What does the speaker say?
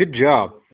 Good job.